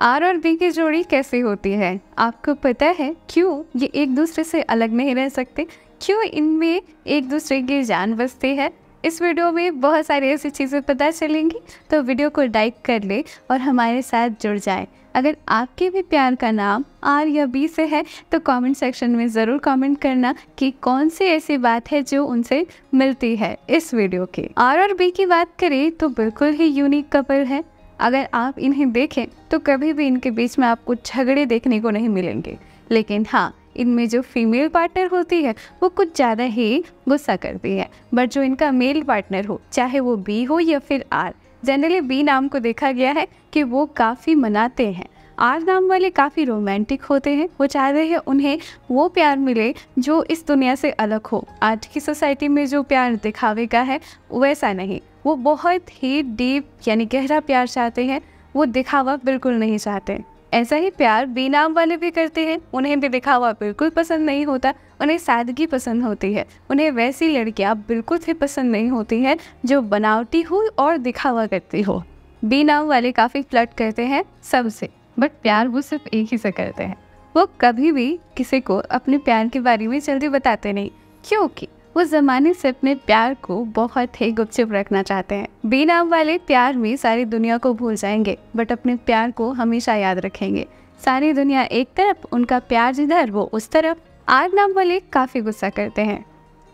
Are और B की जोड़ी कैसे होती है? आपको पता है, क्यों ये एक दूसरे से अलग नहीं रह सकते? क्यों इनमें एक दूसरे की जान बसती है? इस वीडियो में बहुत सारी ऐसी चीज़ें पता चलेंगी तो वीडियो को लाइक कर ले और हमारे साथ जुड़ जाए। अगर आपके भी प्यार का नाम आर या बी से है तो कमेंट सेक्शन में ज़रूर कमेंट करना कि कौन सी ऐसी बात है जो उनसे मिलती है इस वीडियो के। आर और बी की बात करें तो बिल्कुल ही यूनिक कपल है। अगर आप इन्हें देखें तो कभी भी इनके बीच में आपको झगड़े देखने को नहीं मिलेंगे। लेकिन हाँ इनमें जो फीमेल पार्टनर होती है, वो कुछ ज़्यादा ही गुस्सा करती है। बट जो इनका मेल पार्टनर हो, चाहे वो बी हो या फिर आर जनरली बी नाम को देखा गया है कि वो काफ़ी मनाते हैं। आर नाम वाले काफ़ी रोमांटिक होते हैं। वो चाहते हैं उन्हें वो प्यार मिले जो इस दुनिया से अलग हो। आज की सोसाइटी में जो प्यार दिखावे का है, वैसा नहीं। वो बहुत ही डीप यानी गहरा प्यार चाहते हैं, वो दिखावा बिल्कुल नहीं चाहते। ऐसा ही प्यार बेनाम वाले भी करते हैं, उन्हें भी दिखावा बिल्कुल पसंद नहीं होता, उन्हें सादगी पसंद होती है। उन्हें वैसी लड़कियाँ बिल्कुल भी पसंद नहीं होती हैं, जो बनावटी हो और दिखावा करती हो। बेनाम वाले काफ़ी फ्लर्ट करते हैं, सबसे बट प्यार वो सिर्फ़ एक ही से करते हैं। वो कभी भी किसी को अपने प्यार के बारे में जल्दी बताते नहीं, क्योंकि वो ज़माने से अपने प्यार को बहुत ही गुपचुप रखना चाहते हैं। बी नाम वाले प्यार में सारी दुनिया को भूल जाएँगे बट अपने प्यार को हमेशा याद रखेंगे। सारी दुनिया एक तरफ़, उनका प्यार जिधर, वो उस तरफ़। आर नाम वाले काफ़ी गुस्सा करते हैं।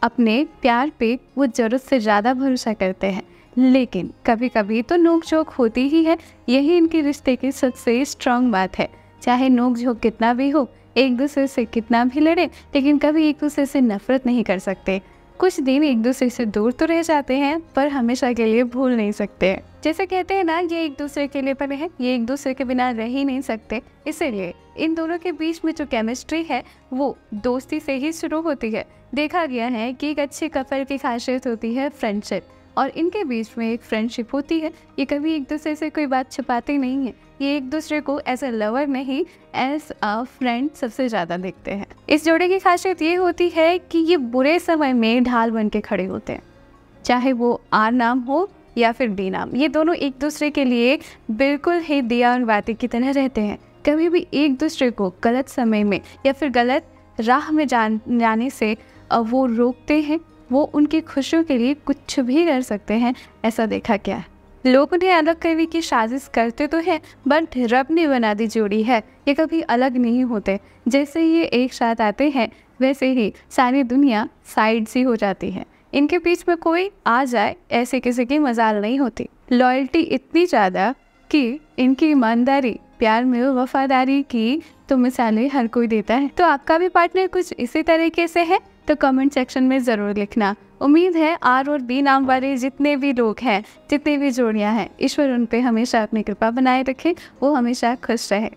अपने प्यार पे वो ज़रूरत से ज़्यादा भरोसा करते हैं। लेकिन कभी कभी तो नोक झोंक होती ही है। यही इनके रिश्ते की सबसे स्ट्रांग बात है। चाहे नोक झोंक कितना भी हो एक दूसरे से कितना भी लड़े, लेकिन कभी एक दूसरे से नफरत नहीं कर सकते। कुछ दिन एक दूसरे से दूर तो रह जाते हैं, पर हमेशा के लिए भूल नहीं सकते। जैसे कहते हैं ना, ये एक दूसरे के लिए बने हैं, ये एक दूसरे के बिना रह ही नहीं सकते। इसीलिए इन दोनों के बीच में जो केमिस्ट्री है, वो दोस्ती से ही शुरू होती है। देखा गया है कि एक अच्छे कपल की खासियत होती है फ्रेंडशिप और इनके बीच में एक फ्रेंडशिप होती है। ये कभी एक दूसरे से कोई बात छुपाते नहीं है। ये एक दूसरे को एज अ लवर नहीं एज अ फ्रेंड सबसे ज़्यादा देखते हैं। इस जोड़े की खासियत ये होती है कि ये बुरे समय में ढाल बन के खड़े होते हैं। चाहे वो आर नाम हो या फिर डी नाम, ये दोनों एक दूसरे के लिए बिल्कुल ही दिया और बातें की तरह रहते हैं। कभी भी एक दूसरे को गलत समय में या फिर गलत राह में जान, जाने से वो रोकते हैं। वो उनकी खुशियों के लिए कुछ भी कर सकते हैं, ऐसा देखा क्या है लोग उन्हें अलग करने की साजिश करते तो हैं, बट रब ने बना दी जोड़ी है। ये कभी अलग नहीं होते। जैसे ये एक साथ आते हैं, वैसे ही सारी दुनिया साइड सी हो जाती है। इनके बीच में कोई आ जाए, ऐसे किसी की मजाल नहीं होती। लॉयल्टी इतनी ज़्यादा कि इनकी ईमानदारी, प्यार में वफादारी की तो मिसालें हर कोई देता है। तो आपका भी पार्टनर कुछ इसी तरीके से है? तो कमेंट सेक्शन में ज़रूर लिखना। उम्मीद है आर और बी नाम वाले जितने भी लोग हैं, जितनी भी जोड़ियाँ हैं, ईश्वर उन पर हमेशा अपनी कृपा बनाए रखें, वो हमेशा खुश रहे।